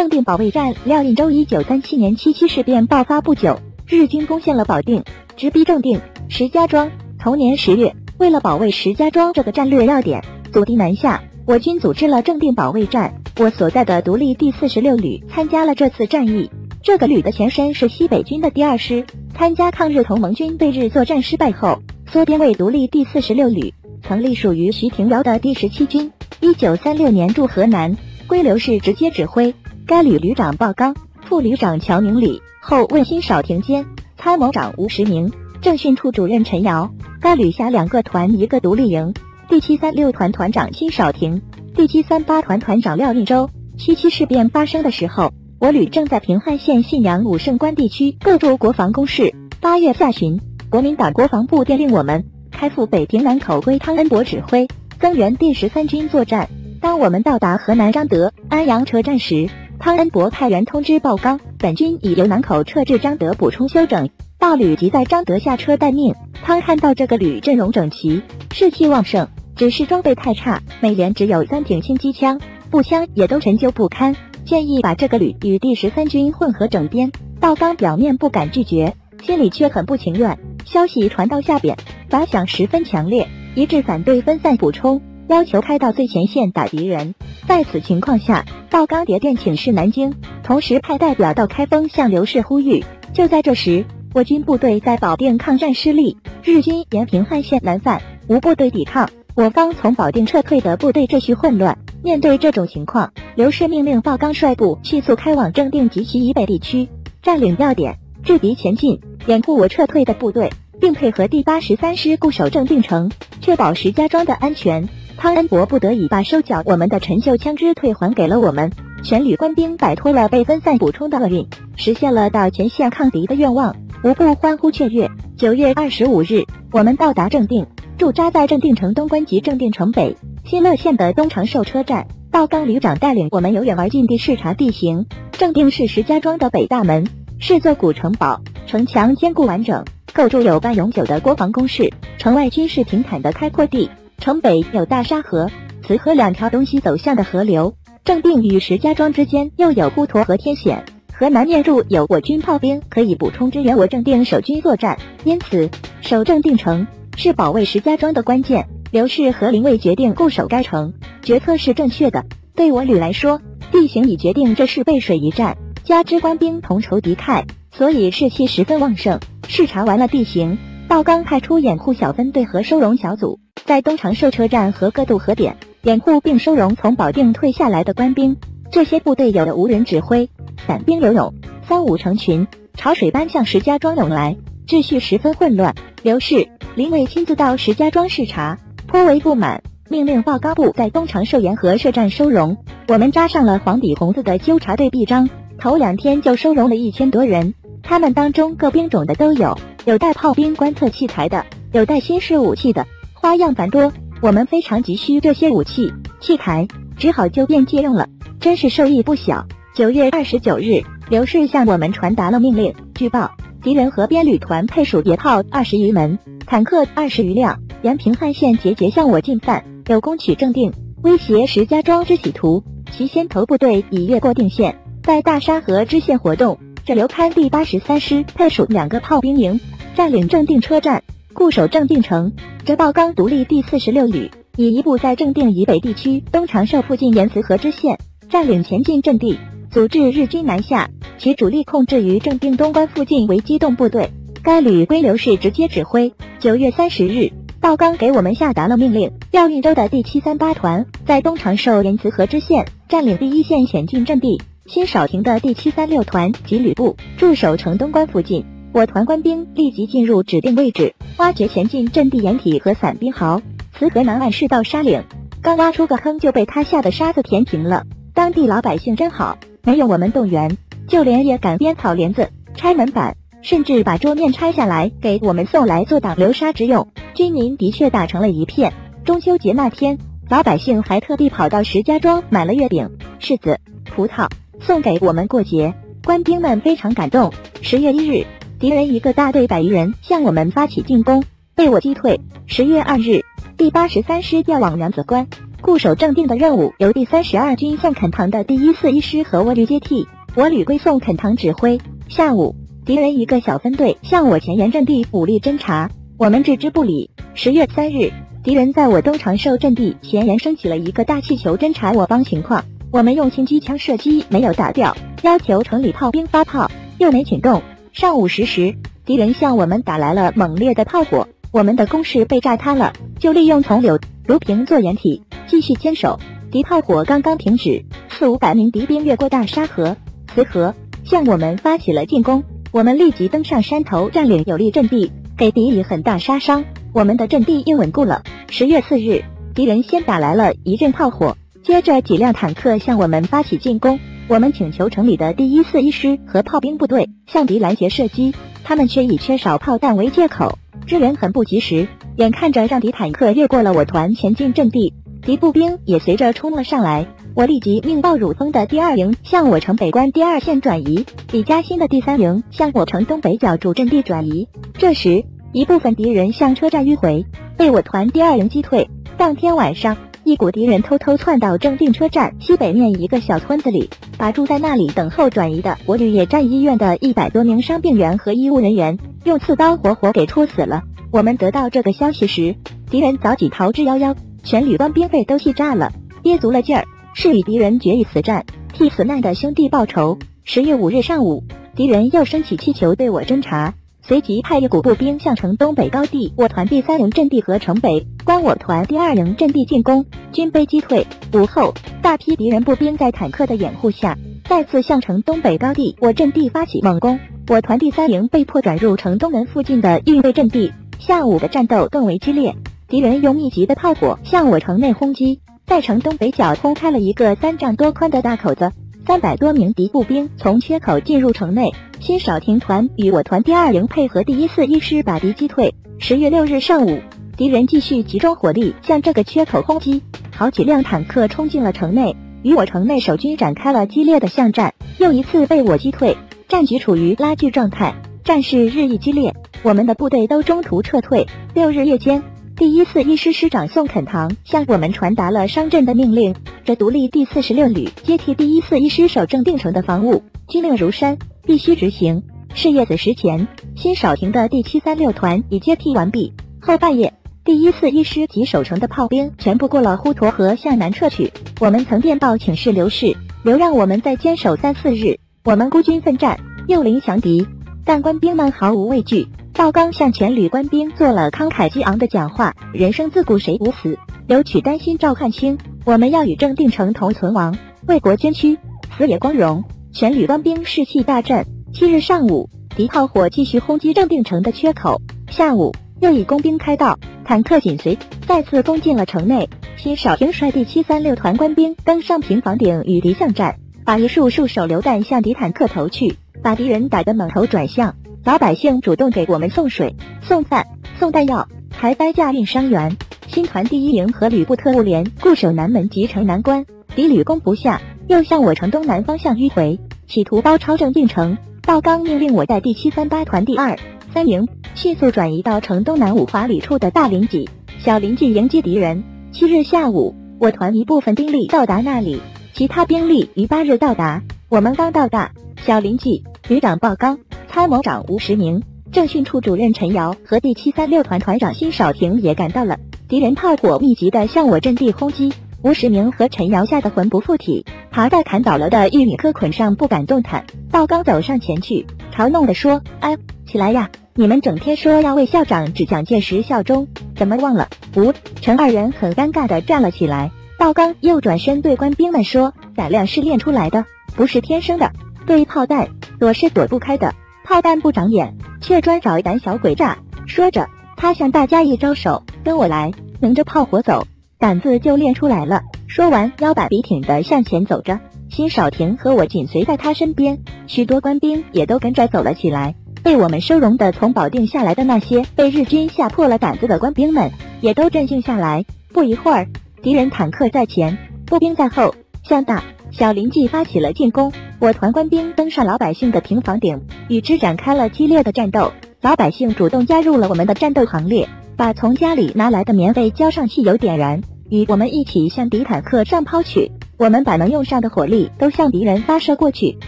正定保卫战，廖应周一九三七年七七事变爆发不久，日军攻陷了保定，直逼正定、石家庄。同年十月，为了保卫石家庄这个战略要点，阻敌南下，我军组织了正定保卫战。我所在的独立第四十六旅参加了这次战役。这个旅的前身是西北军的第二师，参加抗日同盟军对日作战失败后，缩编为独立第四十六旅，曾隶属于徐廷瑶的第十七军。一九三六年驻河南，归刘氏直接指挥。该旅旅长鲍刚，副旅长乔明礼，后问心少廷监，参谋长吴石明，政训处主任陈瑶。该旅辖两个团，一个独立营。第七三六团团长辛少廷，第七三八团团长廖运洲。七七事变发生的时候。我旅正在平汉县信阳武胜关地区构筑国防工事。八月下旬，国民党国防部电令我们开赴北平南口，归汤恩伯指挥，增援第十三军作战。当我们到达河南张德、安阳车站时，汤恩伯派人通知鲍刚，本军已由南口撤至张德补充休整，大旅即在张德下车待命。汤看到这个旅阵容整齐，士气旺盛，只是装备太差，每连只有三挺轻机枪，步枪也都陈旧不堪。建议把这个旅与第十三军混合整编，道刚表面不敢拒绝，心里却很不情愿。消息传到下边，反响十分强烈，一致反对分散补充，要求开到最前线打敌人。在此情况下，道刚迭电请示南京，同时派代表到开封向刘氏呼吁。就在这时，我军部队在保定抗战失利，日军沿平汉线南犯，无部队抵抗，我方从保定撤退的部队秩序混乱。面对这种情况，刘氏命令鲍刚率部迅速开往正定及其以北地区，占领要点，制敌前进，掩护我撤退的部队，并配合第八十三师固守正定城，确保石家庄的安全。汤恩伯不得已把收缴我们的陈旧枪支退还给了我们，全旅官兵摆脱了被分散补充的厄运，实现了到前线抗敌的愿望，无不欢呼雀跃。九月二十五日，我们到达正定，驻扎在正定城东关及正定城北。新乐县的东长寿车站，道刚旅长带领我们由远而近地视察地形。正定是石家庄的北大门，是座古城堡，城墙坚固完整，构筑有半永久的国防工事。城外均是平坦的开阔地，城北有大沙河，此河两条东西走向的河流。正定与石家庄之间又有滹沱和天险，河南面处有我军炮兵可以补充支援我正定守军作战，因此守正定城是保卫石家庄的关键。刘氏和林卫决定固守该城，决策是正确的。对我旅来说，地形已决定这是背水一战，加之官兵同仇敌忾，所以士气十分旺盛。视察完了地形，道刚派出掩护小分队和收容小组，在东长寿车站和各渡河点掩护并收容从保定退下来的官兵。这些部队有的无人指挥，散兵游勇，三五成群，潮水般向石家庄涌来，秩序十分混乱。刘氏、林卫亲自到石家庄视察。颇为不满，命令报高部在东长寿沿河设站收容。我们扎上了黄底红字的纠察队臂章，头两天就收容了一千多人。他们当中各兵种的都有，有带炮兵观测器材的，有带新式武器的，花样繁多。我们非常急需这些武器器材，只好就便借用了，真是受益不小。九月二十九日，刘氏向我们传达了命令。据报，敌人河边旅团配属野炮二十余门，坦克二十余辆。沿平汉线节节向我进犯，有攻取正定、威胁石家庄之企图。其先头部队已越过定县，在大沙河支线活动。这刘戡第八十三师配属两个炮兵营，占领正定车站，固守正定城。这道刚独立第四十六旅以一部在正定以北地区东长寿附近沿磁河支线占领前进阵地，阻止日军南下。其主力控制于正定东关附近为机动部队。该旅归刘氏直接指挥。九月三十日。道刚给我们下达了命令，廖运洲的第七三八团在东长寿沿磁河支线占领第一线险境阵地，辛少廷的第七三六团及旅部驻守城东关附近。我团官兵立即进入指定位置，挖掘前进阵地掩体和散兵壕。磁河南岸是道沙岭，刚挖出个坑就被他下的沙子填平了。当地老百姓真好，没有我们动员，就连夜赶编草帘子、拆门板。甚至把桌面拆下来给我们送来做挡流沙之用。军民的确打成了一片。中秋节那天，老百姓还特地跑到石家庄买了月饼、柿子、葡萄送给我们过节。官兵们非常感动。十月一日，敌人一个大队百余人向我们发起进攻，被我击退。十月二日，第八十三师调往娘子关，固守正定的任务由第三十二军向肯塘的第一四一师和我旅接替，我旅归送肯塘指挥。下午，敌人一个小分队向我前沿阵地武力侦察，我们置之不理。十月三日，敌人在我东长寿阵地前沿升起了一个大气球侦察我方情况，我们用轻机枪射击没有打掉，要求城里炮兵发炮又没请动。上午十时，敌人向我们打来了猛烈的炮火，我们的攻势被炸塌了，就利用从柳芦坪做掩体。继续坚守，敌炮火刚刚停止，四五百名敌兵越过大沙河、磁河，向我们发起了进攻。我们立即登上山头，占领有利阵地，给敌以很大杀伤。我们的阵地又稳固了。十月四日，敌人先打来了一阵炮火，接着几辆坦克向我们发起进攻。我们请求城里的第一四一师和炮兵部队向敌拦截射击，他们却以缺少炮弹为借口，支援很不及时。眼看着让敌坦克越过了我团前进阵地。敌步兵也随着冲了上来，我立即命报汝峰的第二营向我城北关第二线转移，李嘉欣的第三营向我城东北角主阵地转移。这时，一部分敌人向车站迂回，被我团第二营击退。当天晚上，一股敌人偷偷窜到正定车站西北面一个小村子里，把住在那里等候转移的我旅野战医院的一百多名伤病员和医务人员用刺刀活活给戳死了。我们得到这个消息时，敌人早已逃之夭夭。全旅官兵被都气炸了，憋足了劲儿，是与敌人决一死战，替死难的兄弟报仇。十月五日上午，敌人又升起气球对我侦察，随即派一股步兵向城东北高地我团第三营阵地和城北关我团第二营阵地进攻，均被击退。午后，大批敌人步兵在坦克的掩护下，再次向城东北高地我阵地发起猛攻，我团第三营被迫转入城东门附近的预备阵地。下午的战斗更为激烈。敌人用密集的炮火向我城内轰击，在城东北角轰开了一个三丈多宽的大口子，三百多名敌步兵从缺口进入城内。辛少廷团与我团第二营配合第一四一师把敌击退。十月六日上午，敌人继续集中火力向这个缺口轰击，好几辆坦克冲进了城内，与我城内守军展开了激烈的巷战，又一次被我击退，战局处于拉锯状态，战事日益激烈，我们的部队都中途撤退。六日夜间。第一四一师师长宋肯堂向我们传达了商镇的命令，这独立第四十六旅接替第一四一师守正定城的防务，军令如山，必须执行。是夜子时前，新少廷的第七三六团已接替完毕。后半夜，第一四一师及守城的炮兵全部过了滹沱河向南撤去。我们曾电报请示刘氏，留让我们再坚守三四日。我们孤军奋战，诱临强敌，但官兵们毫无畏惧。赵刚向全旅官兵做了慷慨激昂的讲话：“人生自古谁无死？留取丹心照汗青。我们要与正定城同存亡，为国捐躯，死也光荣。”全旅官兵士气大振。七日上午，敌炮火继续轰击正定城的缺口，下午又以工兵开道，坦克紧随，再次攻进了城内。辛少廷率第七三六团官兵登上平房顶与敌巷战，把一束束手榴弹向敌坦克投去，把敌人打得猛头转向。老百姓主动给我们送水、送饭、送弹药，还担架运伤员。新团第一营和旅部特务连固守南门及城南关，敌屡攻不下，又向我城东南方向迂回，企图包抄正定城。道刚命令我带第七三八团第二、三营迅速转移到城东南五华里处的大林脊、小林脊迎击敌人。七日下午，我团一部分兵力到达那里，其他兵力于八日到达。我们刚到达小林记，旅长鲍刚。参谋长吴石明、政训处主任陈瑶和第七三六团团长辛少廷也赶到了。敌人炮火密集的向我阵地轰击，吴石明和陈瑶吓得魂不附体，爬在砍倒了的玉米棵捆上不敢动弹。鲍刚走上前去，嘲弄的说：“哎，起来呀！你们整天说要为校长指蒋介石效忠，怎么忘了？”吴、陈二人很尴尬的站了起来。鲍刚又转身对官兵们说：“胆量是练出来的，不是天生的。对炮弹，躲是躲不开的。”炮弹不长眼，却专找胆小鬼炸。说着，他向大家一招手，跟我来，迎着炮火走，胆子就练出来了。说完，腰板笔挺的向前走着。辛少廷和我紧随在他身边，许多官兵也都跟着走了起来。被我们收容的从保定下来的那些被日军吓破了胆子的官兵们，也都镇静下来。不一会儿，敌人坦克在前，步兵在后，向大。小林记发起了进攻，我团官兵登上老百姓的平房顶，与之展开了激烈的战斗。老百姓主动加入了我们的战斗行列，把从家里拿来的棉被浇上汽油点燃，与我们一起向敌坦克上抛去。我们把能用上的火力都向敌人发射过去，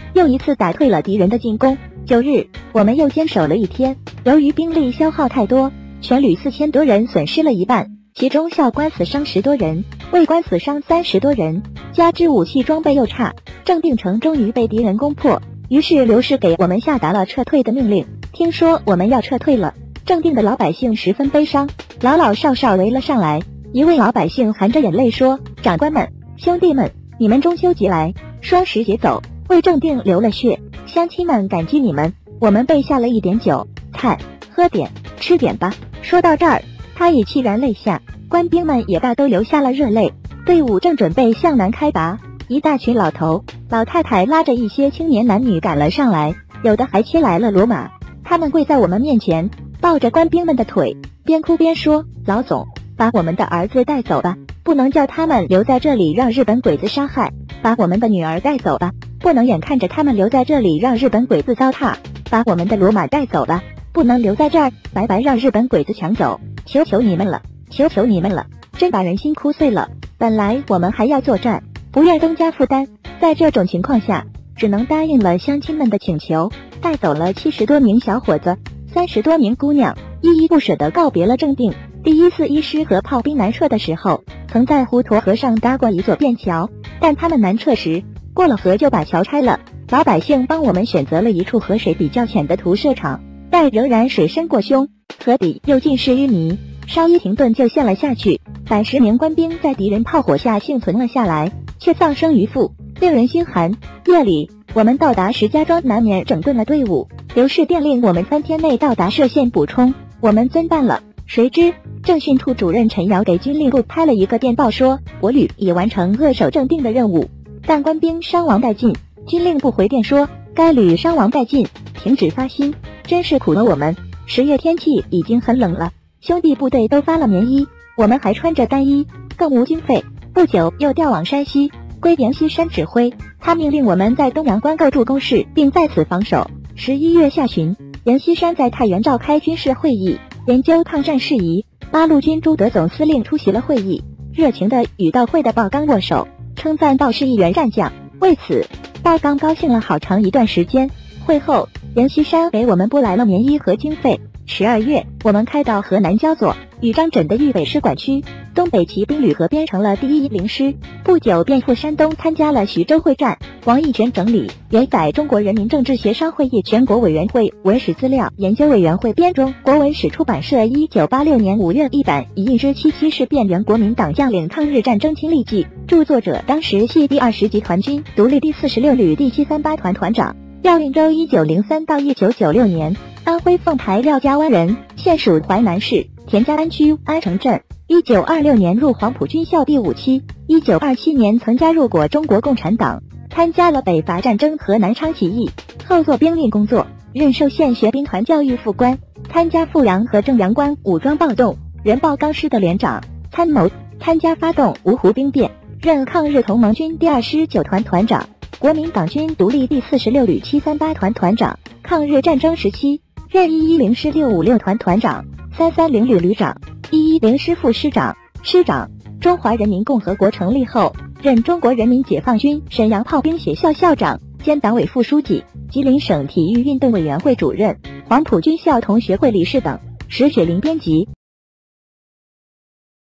又一次打退了敌人的进攻。九日，我们又坚守了一天。由于兵力消耗太多，全旅四千多人损失了一半，其中校官死伤十多人，卫官死伤三十多人，加之武器装备又差，正定城终于被敌人攻破。于是刘氏给我们下达了撤退的命令。听说我们要撤退了，正定的老百姓十分悲伤，老老少少围了上来。一位老百姓含着眼泪说：“长官们，兄弟们。”你们中秋节来，双十节走，为正定流了血，乡亲们感激你们。我们备下了一点酒菜，喝点，吃点吧。说到这儿，他已潸然泪下，官兵们也大都流下了热泪。队伍正准备向南开拔，一大群老头老太太拉着一些青年男女赶了上来，有的还牵来了骡马。他们跪在我们面前，抱着官兵们的腿，边哭边说：“老总，把我们的儿子带走吧。”不能叫他们留在这里让日本鬼子杀害，把我们的女儿带走吧。不能眼看着他们留在这里让日本鬼子糟蹋，把我们的骡马带走吧。不能留在这儿白白让日本鬼子抢走，求求你们了，求求你们了，真把人心哭碎了。本来我们还要作战，不愿增加负担，在这种情况下，只能答应了乡亲们的请求，带走了七十多名小伙子，三十多名姑娘，依依不舍地告别了正定。第一次医师和炮兵南撤的时候。曾在滹沱河上搭过一座便桥，但他们南撤时过了河就把桥拆了。老百姓帮我们选择了一处河水比较浅的涂射场，但仍然水深过胸，河底又尽是淤泥，稍一停顿就陷了下去。百十名官兵在敌人炮火下幸存了下来，却丧生于腹，令人心寒。夜里，我们到达石家庄，难免整顿了队伍。刘氏电令我们三天内到达歙县补充，我们遵办了。谁知。政训处主任陈瑶给军令部拍了一个电报，说我旅已完成扼守正定的任务，但官兵伤亡殆尽。军令部回电说，该旅伤亡殆尽，停止发薪，真是苦了我们。十月天气已经很冷了，兄弟部队都发了棉衣，我们还穿着单衣，更无经费。不久又调往山西，归阎锡山指挥，他命令我们在东阳关构筑工事，并在此防守。十一月下旬，阎锡山在太原召开军事会议，研究抗战事宜。八路军朱德总司令出席了会议，热情地与到会的鲍刚握手，称赞鲍是一员战将。为此，鲍刚高兴了好长一段时间。会后，阎锡山给我们拨来了棉衣和经费。十二月，我们开到河南焦作，与张轸的豫北师管区东北骑兵旅合编成了第一零师。不久便赴山东参加了徐州会战。王义全整理原载中国人民政治协商会议全国委员会文史资料研究委员会编中国文史出版社一九八六年五月一版以印之七七事变原国民党将领抗日战争亲历记。著作者当时系第二十集团军独立第四十六旅第七三八团团长廖运周，一九零三到一九九六年。安徽凤台廖家湾人，现属淮南市田家湾区安城镇。一九二六年入黄埔军校第五期。一九二七年曾加入过中国共产党，参加了北伐战争和南昌起义，后做兵令工作，任寿县学兵团教育副官，参加阜阳和正阳关武装暴动，任报钢师的连长，参谋参加发动芜湖兵变，任抗日同盟军第二师九团团长，国民党军独立第四十六旅七三八团团长。抗日战争时期。任一一零师六五六团团长、三三零旅旅长、一一零师副师长、师长。中华人民共和国成立后，任中国人民解放军沈阳炮兵学校校长兼党委副书记、吉林省体育运动委员会主任、黄埔军校同学会理事等。石雪林编辑。